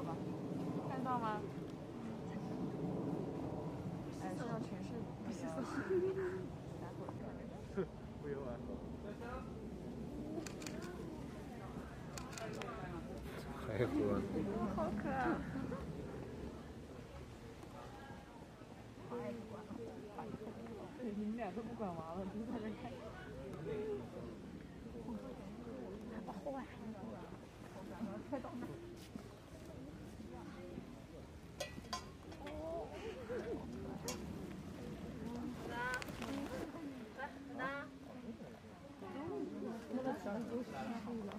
到吧？看到吗？哎，身上全是不洗手。不用啊。还喝？好可爱。你们俩都不管娃了，就在那看。坏。快了。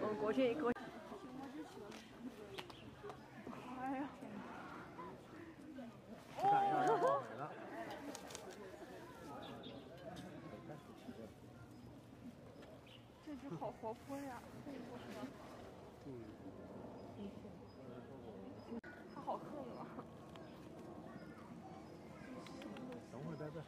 我过去，过去。哎呀！哦。这只好活泼呀！它好狠啊！等会儿在这。